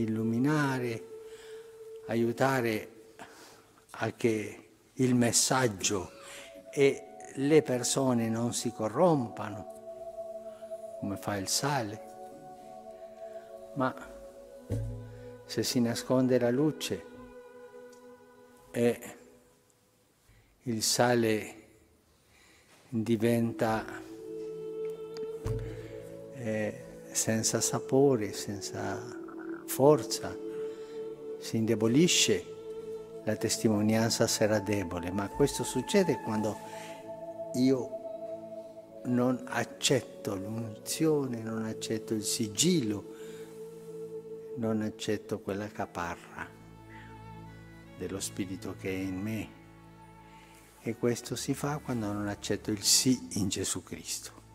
illuminare, aiutare a che il messaggio e le persone non si corrompano, come fa il sale, ma se si nasconde la luce e il sale diventa eh, senza sapore, senza forza, si indebolisce, la testimonianza sarà debole, ma questo succede quando io non accetto l'unzione, non accetto il sigillo, non accetto quella caparra dello Spirito che è in me. E questo si fa quando non accetto il sì in Gesù Cristo.